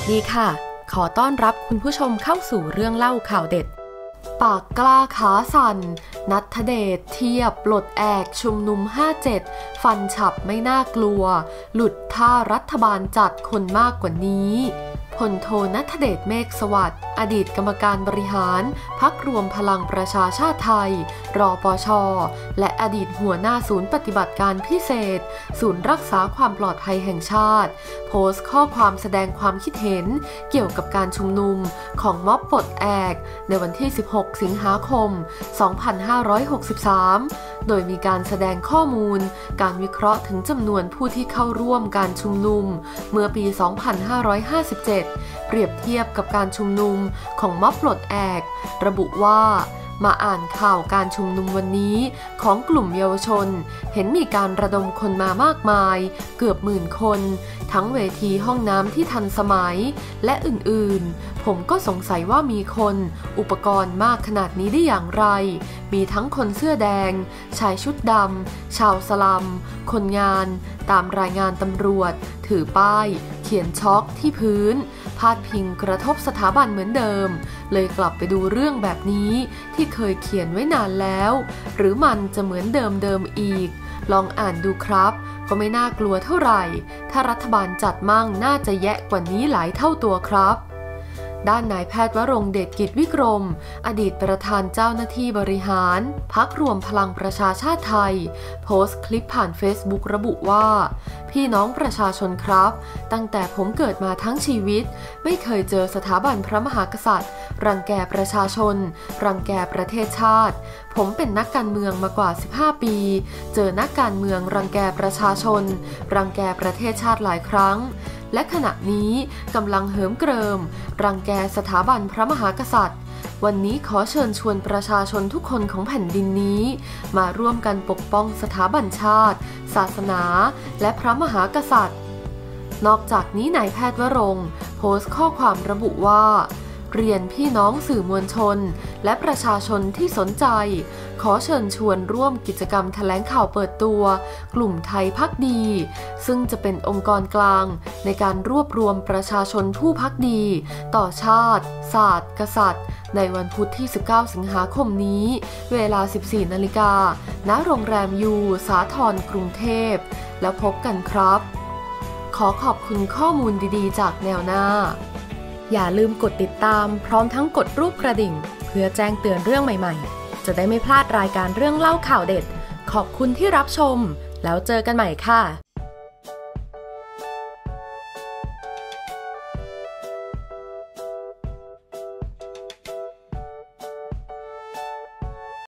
สวัสดีค่ะ ขอต้อนรับคุณผู้ชมเข้าสู่เรื่องเล่าข่าวเด็ด ปากกล้าขาสั่น นันทเดชเทียบ ปลดแอกชุมนุม 57 ฟันฉับไม่น่ากลัว หลุดถ้ารัฐบาลจัดคนมากกว่านี้ พลโทนันทเดชเมฆสวัสดิ์ อดีตกรรมการบริหาร พรรครวมพลังประชาชาติไทย รปช. และอดีตหัวหน้าศูนย์ปฏิบัติการพิเศษ ศูนย์รักษาความปลอดภัยแห่งชาติ โพสต์ข้อความแสดงความคิดเห็น เกี่ยวกับการชุมนุมของม็อบปลดแอก ในวันที่ 16 สิงหาคม 2563 โดยมีการแสดงข้อมูล การวิเคราะห์ถึงจำนวนผู้ที่เข้าร่วมการชุมนุม เมื่อปี 2557 เปรียบเทียบกับการชุมนุมของม็อบปลดแอก ระบุว่ามาอ่านข่าวการชุมนุมวันนี้ของกลุ่มเยาวชน เห็นมีการระดมคนมามากมาย เกือบหมื่นคน ทั้งเวทีห้องน้ำที่ทันสมัย และอื่นๆ ผมก็สงสัยว่ามีคน อุปกรณ์มากขนาดนี้ได้อย่างไร มีทั้งคนเสื้อแดง ชายชุดดำ ชาวสลัม คนงาน ตามรายงานตำรวจ ถือป้าย เขียนช็อกที่พื้น พาดพิงกระทบสถาบันเหมือนเดิม เลยกลับไปดูเรื่องแบบนี้ที่เคยเขียนไว้นานแล้ว หรือมันจะเหมือนเดิมเดิมอีก ลองอ่านดูครับ ก็ไม่น่ากลัวเท่าไหร่ ถ้ารัฐบาลจัดมั่งน่าจะแยะกว่านี้หลายเท่าตัวครับ ด้านนายแพทย์วรงค์ เดชกิจวิกรม อดีตประธานเจ้าหน้าที่บริหาร พรรครวมพลังประชาชาติไทย โพสต์คลิปผ่านเฟซบุ๊กระบุว่า พี่น้องประชาชนครับ ตั้งแต่ผมเกิดมาทั้งชีวิต ไม่เคยเจอสถาบันพระมหากษัตริย์ รังแกประชาชน รังแกประเทศชาติ ผมเป็นนักการเมืองมากว่า 15 ปี เจอนักการเมืองรังแกประชาชน รังแกประเทศชาติหลายครั้ง และขณะนี้กำลังเหิมเกริม รังแกสถาบันพระมหากษัตริย์ วันนี้ขอเชิญชวนประชาชนทุกคนของแผ่นดินนี้ มาร่วมกันปกป้องสถาบันชาติ ศาสนา และพระมหากษัตริย์ นอกจากนี้นายแพทย์วรงโพสต์ข้อความระบุว่า เรียนพี่น้องสื่อมวลชน และประชาชนที่สนใจ ขอเชิญชวนร่วมกิจกรรมแถลงข่าวเปิดตัว กลุ่มไทยพักดี ซึ่งจะเป็นองค์กรกลาง ในการรวบรวมประชาชนผู้พักดี ต่อชาติ ศาสตร์ กษัตริย์ ในวันพุธที่ 19 สิงหาคมนี้ เวลา 14 นาฬิกาณโรงแรมยูสาทรกรุงเทพ แล้วพบกันครับ ขอขอบคุณข้อมูลดีๆ จากแนวหน้า อย่าลืมกดติดตามพร้อมทั้งกดรูปกระดิ่ง เพื่อแจ้งเตือนเรื่องใหม่ๆ จะได้ไม่พลาดรายการเรื่องเล่าข่าวเด็ด ขอบคุณที่รับชม แล้วเจอกันใหม่ค่ะ